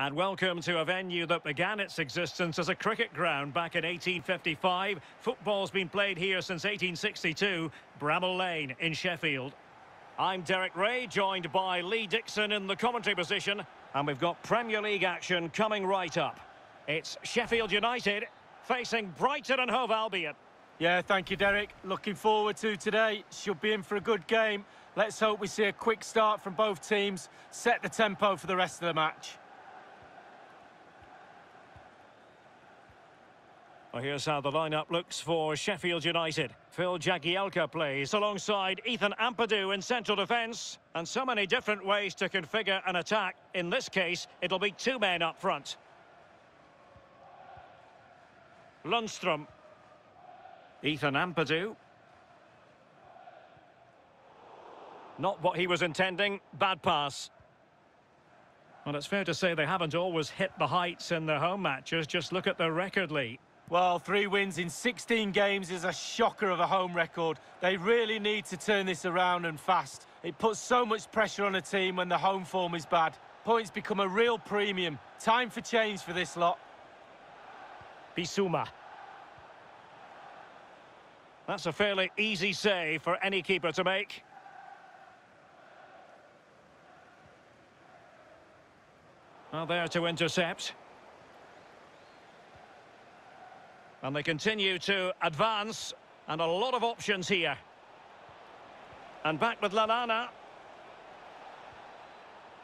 And welcome to a venue that began its existence as a cricket ground back in 1855. Football's been played here since 1862, Bramall Lane in Sheffield. I'm Derek Ray, joined by Lee Dixon in the commentary position. And we've got Premier League action coming right up. It's Sheffield United facing Brighton and Hove Albion. Yeah, thank you, Derek. Looking forward to today. Should be in for a good game. Let's hope we see a quick start from both teams, set the tempo for the rest of the match. Well, here's how the lineup looks for Sheffield United. Phil Jagielka plays alongside Ethan Ampadu in central defence. And so many different ways to configure an attack. In this case, it'll be two men up front. Lundstram. Ethan Ampadu. Not what he was intending. Bad pass. Well, it's fair to say they haven't always hit the heights in their home matches. Just look at their record, Lee. Well, three wins in 16 games is a shocker of a home record. They really need to turn this around and fast. It puts so much pressure on a team when the home form is bad. Points become a real premium. Time for change for this lot. Bissouma. That's a fairly easy save for any keeper to make. Well, there to intercept. And they continue to advance. And a lot of options here. And back with Lallana.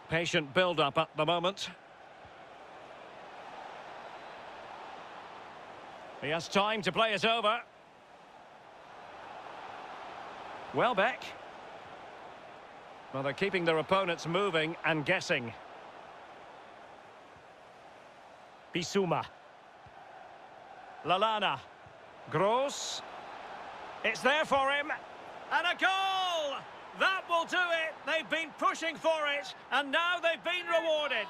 Patient build-up at the moment. He has time to play it over. Welbeck. Well, they're keeping their opponents moving and guessing. Bissouma. Lallana. Gross. It's there for him. And a goal! That will do it. They've been pushing for it, and now they've been rewarded.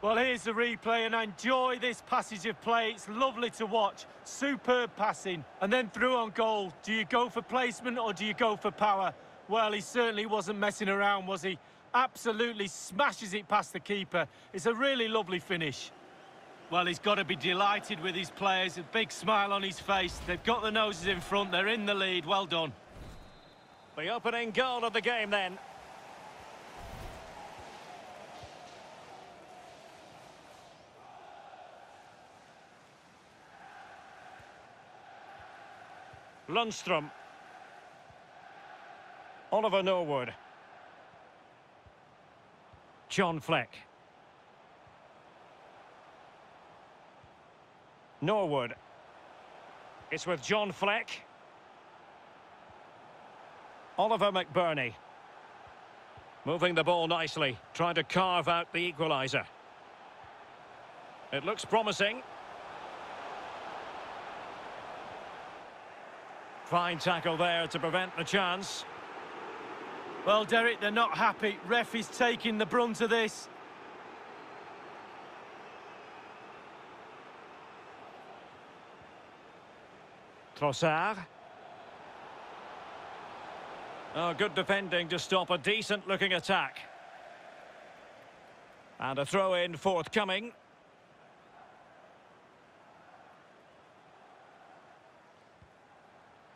Well, here's the replay, and I enjoy this passage of play. It's lovely to watch. Superb passing. And then through on goal. Do you go for placement or do you go for power? Well, he certainly wasn't messing around, was he? Absolutely smashes it past the keeper. It's a really lovely finish. Well, he's got to be delighted with his players. A big smile on his face. They've got the noses in front. They're in the lead. Well done. The opening goal of the game then. Lundstram. Oliver Norwood. John Fleck. Norwood. It's with John Fleck. Oliver McBurnie. Moving the ball nicely, trying to carve out the equaliser. It looks promising. Fine tackle there to prevent the chance. Well, Derek, they're not happy. Ref is taking the brunt of this. Trossard. Oh, good defending to stop a decent-looking attack. And a throw-in forthcoming.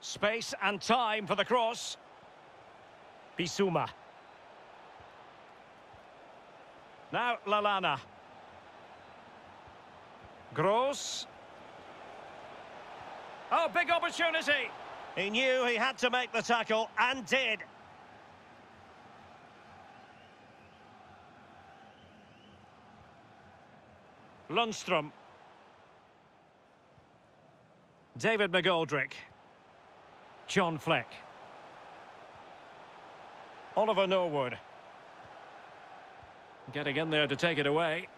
Space and time for the cross. Bissouma. Now Lallana. Gross. Oh, big opportunity. He knew he had to make the tackle and did. Lundstram. David McGoldrick. John Fleck. Oliver Norwood. Getting in there to take it away.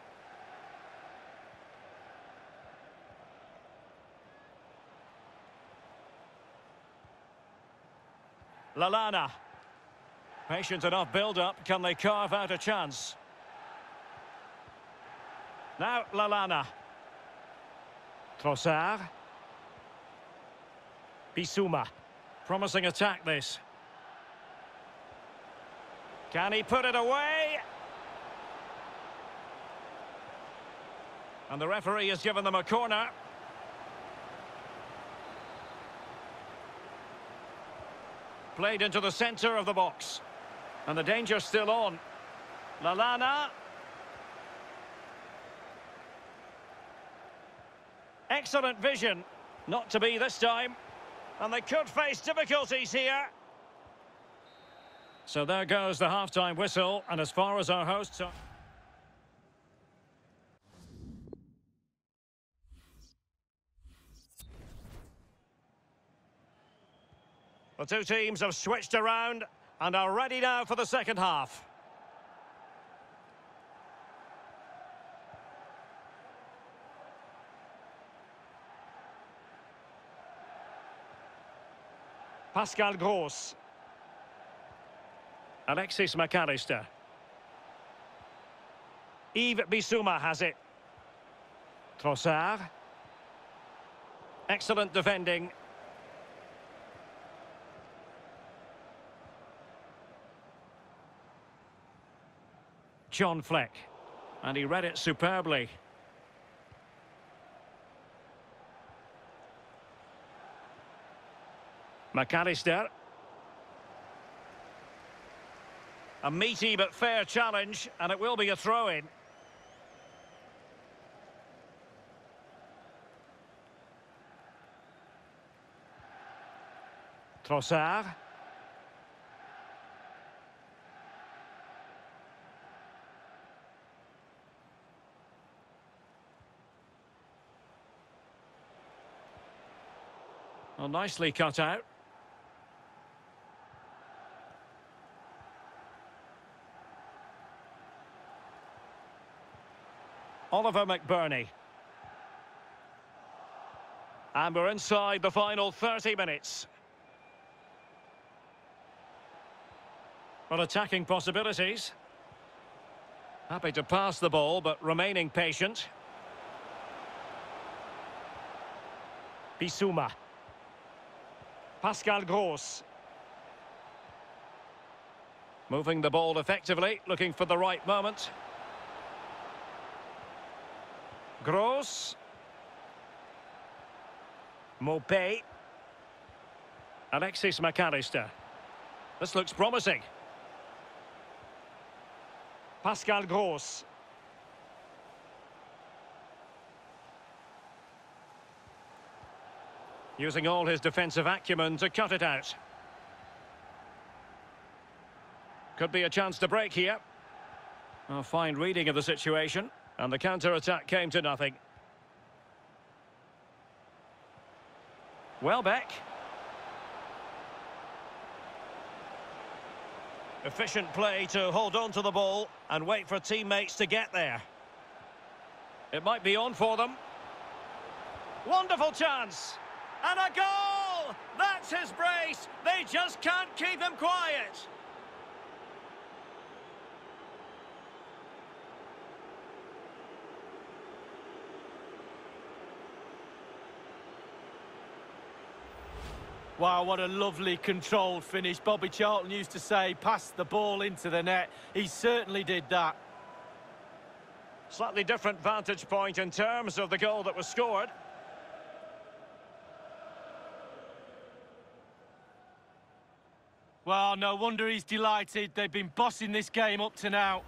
Lallana. Patient enough build-up. Can they carve out a chance? Now Lallana. Trossard. Bissouma. Promising attack this. Can he put it away? And the referee has given them a corner. Played into the centre of the box. And the danger still on. Lallana. Excellent vision. Not to be this time. And they could face difficulties here. So there goes the half-time whistle. And as far as our hosts are... The two teams have switched around and are ready now for the second half. Pascal Gross. Alexis Mac Allister. Yves Bissouma has it. Trossard. Excellent defending. John Fleck. And he read it superbly. Mac Allister. A meaty but fair challenge, and it will be a throw-in. Trossard. Well, nicely cut out. Oliver McBurnie. And we're inside the final 30 minutes. Well, attacking possibilities. Happy to pass the ball, but remaining patient. Bissouma. Pascal Gross. Moving the ball effectively, looking for the right moment. Gross. Maupay. Alexis Mac Allister. This looks promising. Pascal Gross. Using all his defensive acumen to cut it out. Could be a chance to break here. A fine reading of the situation. And the counter-attack came to nothing. Welbeck. Efficient play to hold on to the ball and wait for teammates to get there. It might be on for them. Wonderful chance. And a goal! That's his brace. They just can't keep him quiet. Wow, what a lovely controlled finish. Bobby Charlton used to say, pass the ball into the net. He certainly did that. Slightly different vantage point in terms of the goal that was scored. Well, no wonder he's delighted. They've been bossing this game up to now.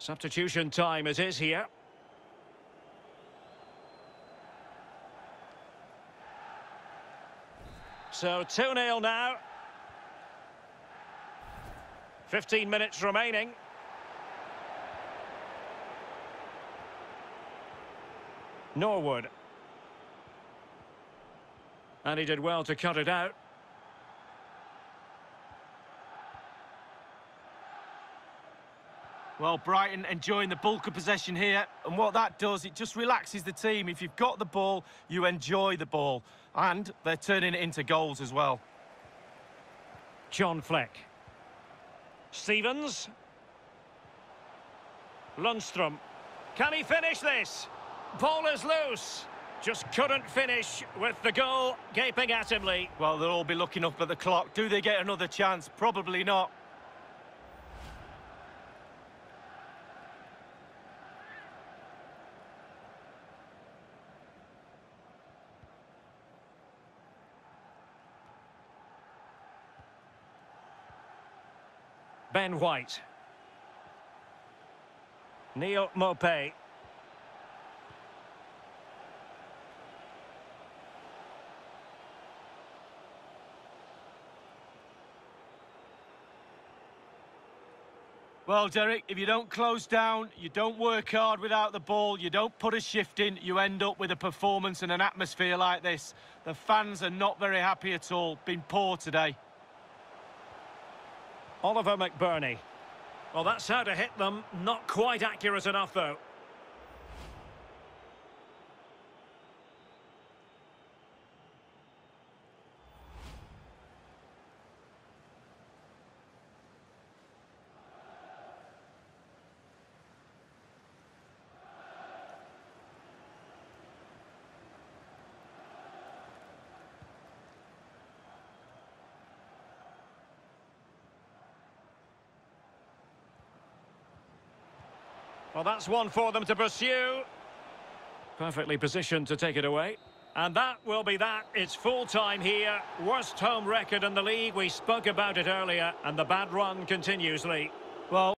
Substitution time it is here. So 2-0 now. 15 minutes remaining. Norwood. And he did well to cut it out. Well, Brighton enjoying the bulk of possession here, and what that does, it just relaxes the team. If you've got the ball, you enjoy the ball, and they're turning it into goals as well. John Fleck. Stevens. Lundstram. Can he finish this? Ball is loose. Just couldn't finish with the goal gaping at him, Lee. Well, they'll all be looking up at the clock. Do they get another chance? Probably not. Ben White. Neal Maupay. Well, Derek, if you don't close down, you don't work hard without the ball, you don't put a shift in, you end up with a performance and an atmosphere like this. The fans are not very happy at all. Been poor today. Oliver McBurnie. Well, that's how to hit them. Not quite accurate enough, though. Well, that's one for them to pursue. Perfectly positioned to take it away. And that will be that. It's full time here. Worst home record in the league. We spoke about it earlier. And the bad run continues, Lee. Well,